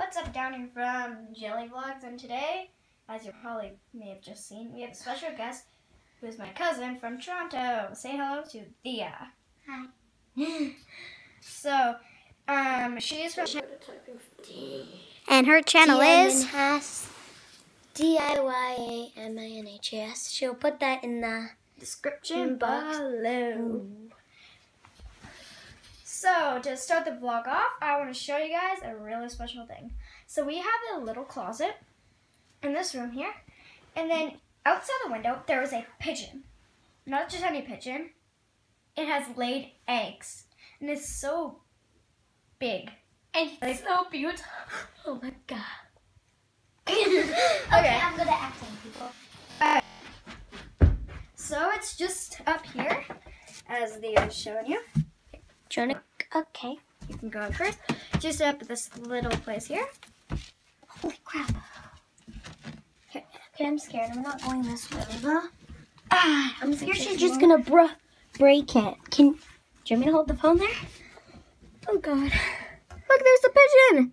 What's up down here from Jelly Vlogs and today, as you probably may have just seen, we have a special guest who is my cousin from Toronto. Say hello to Thea. Hi. So, um, she is from And her channel is D I Y A M I N H A S. She'll put that in the description Box. below. So, to start the vlog off, I want to show you guys a really special thing. So, we have a little closet in this room here, and then outside the window, there is a pigeon. Not just any pigeon, it has laid eggs, and it's so big. and Like- it's so beautiful. Oh my god. Okay. I'm good at acting, people. So, it's just up here, as they is showing you. Jonah. Okay. You can go up first. Just up at this little place here. Holy crap. Okay, okay, I'm scared. I'm not going this way. Huh? Ah, I'm scared she's just gonna br- break it. Can? Do you want me to hold the phone there? Oh god. Look, there's a pigeon.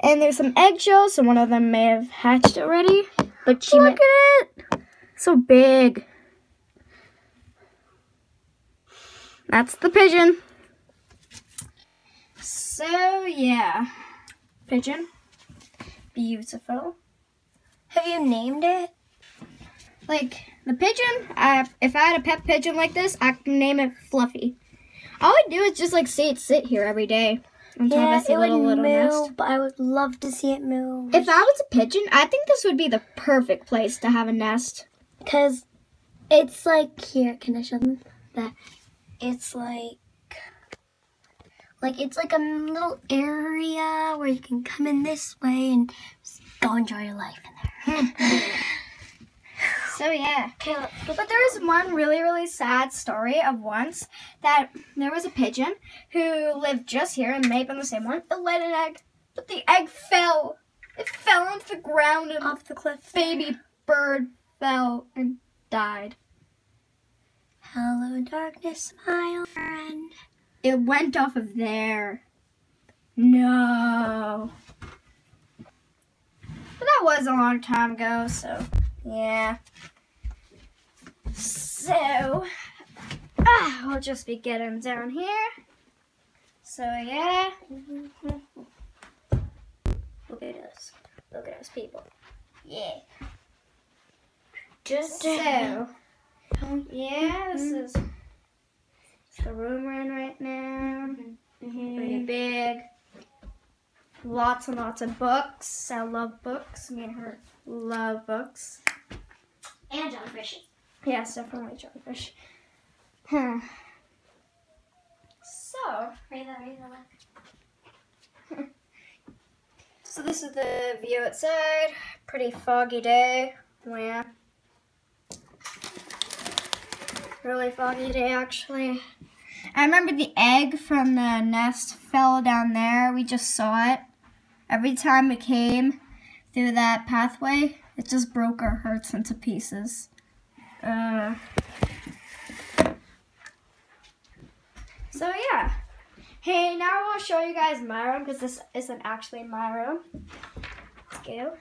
And there's some eggshells, so one of them may have hatched already. But she. Look at it. So big. That's the pigeon. So yeah. Pigeon. Beautiful. have you named it? Like the pigeon, uh, if I had a pet pigeon like this, I can name it Fluffy. All I do is just like see it sit here every day on Yeah, it would little little move, nest. but I would love to see it move. If I was a pigeon, I think this would be the perfect place to have a nest. Because it's like here, can I show them that? It's like like it's like a little area where you can come in this way and just go enjoy your life in there. So yeah. okay, let's get But there was one really, really sad story of once that there was a pigeon who lived just here and may have been the same one. It laid an egg, but the egg fell. It fell onto the ground and off the cliff. baby bird fell and died. Hello, darkness, my old friend. It went off of there. No. But that was a long time ago, so yeah. So ah, we'll just be getting down here. So yeah. Look at us. Look at us, people. Yeah. Just So yeah, this is the room we're in right now. Mm-hmm. Mm-hmm. Pretty big. Lots and lots of books. I love books. Me and her love books. and jellyfish. Yes, definitely jellyfish. Huh. So, that, read that. so this is the view outside. Pretty foggy day. Yeah. Really foggy day, actually. I remember the egg from the nest fell down there. We just saw it. Every time it came through that pathway, it just broke our hearts into pieces. Uh, so yeah. Hey, now I'll show you guys my room because this isn't actually my room. Let's go.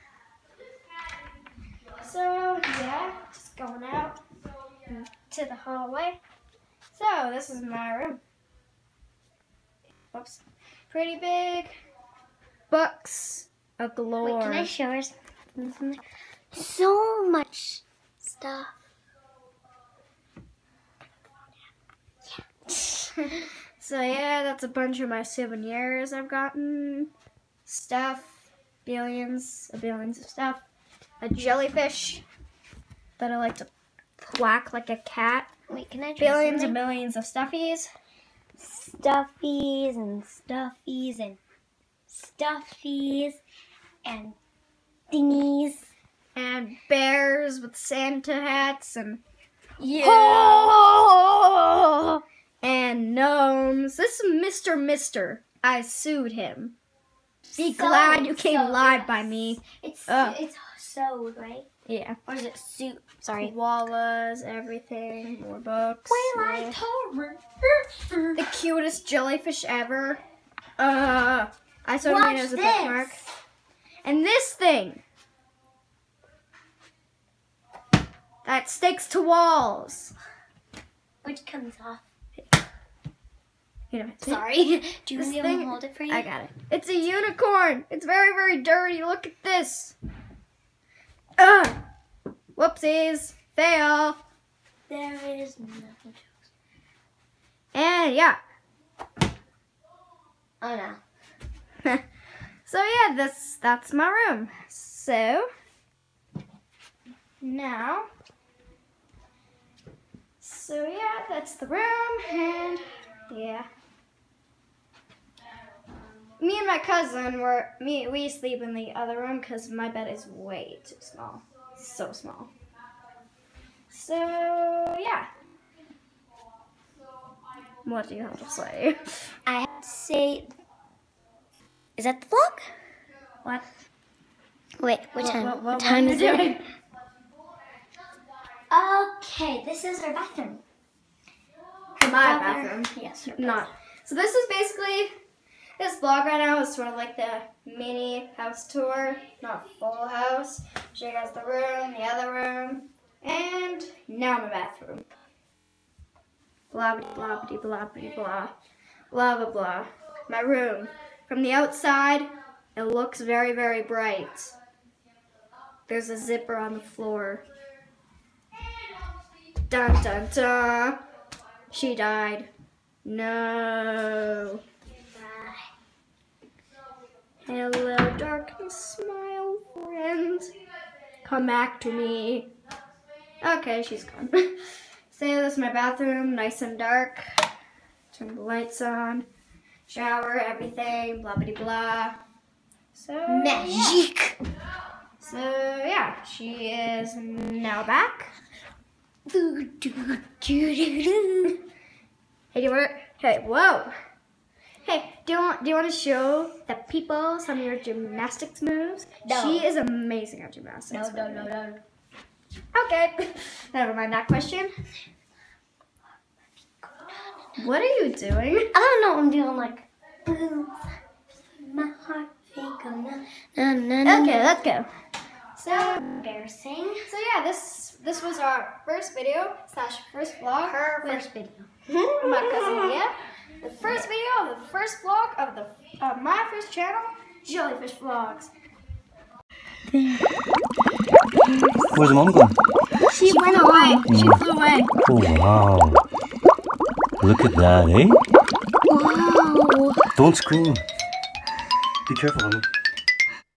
So yeah, just going out to the hallway. So this is my room. Whoops. Pretty big. Books a galore. Wait, can I show her something? So much stuff. so yeah, that's a bunch of my souvenirs I've gotten. Stuff, billions, a billions of stuff. A jellyfish that I like to whack like a cat. Wait, can I try Billions and something? billions of stuffies. stuffies and stuffies and stuffies and thingies. And bears with Santa hats and yeah. Oh! And gnomes. This is Mr. Mister. I sued him. Be So- glad you came so, live by me. It's Ugh. it's sewed, right? Yeah. Or is it suit? Sorry. Koalas, everything, more books. yeah. told The cutest jellyfish ever. Uh, I saw it as a bookmark. And this thing that sticks to walls. Which comes off. You know, Sorry. Do you want me to hold it for you? I got it. It's a unicorn. It's very, very dirty. Look at this. Ugh. Whoopsies. Fail. There is nothing. And yeah. Oh no. so yeah, that's that's my room. So now, so yeah, that's the room, and yeah, me and my cousin were me. We sleep in the other room because my bed is way too small, so small. So yeah. What do you have to say? I have to say. Is that the vlog? What? Wait, what time? What, What, what, time is it? doing? Okay, this is our bathroom. My bathroom. Yes. Not. So this is basically this vlog right now is sort of like the mini house tour, not full house. Show you guys the room, the other room, and now my bathroom. Blah blah blah blah blah blah blah blah blah. My room. From the outside, it looks very very bright. There's a zipper on the floor. Dun dun dun. She died. No. Hello, darkness, smile, friend. Come back to me. Okay, she's gone. so this is my bathroom, nice and dark. Turn the lights on. Shower, everything, blah blah blah. So yeah. Magic. So yeah, she is now back. Hey, do you want? Hey, whoa. Do you want? Do you want to show the people some of your gymnastics moves? No. She is amazing at gymnastics. No, no, no, no. Okay, never mind that question. What are you doing? I don't know. I'm doing like. boom, My heart beat go na na na na. Okay, let's go. So, Embarrassing. so yeah, this this was our first video slash first vlog. Her first video. my cousin Leah. The first video of the first vlog of the of my first channel, Jellyfish Vlogs. Where's mom gone? She went away. She flew away. Oh, wow. Look at that, eh? Wow. Don't scream. Be careful, honey.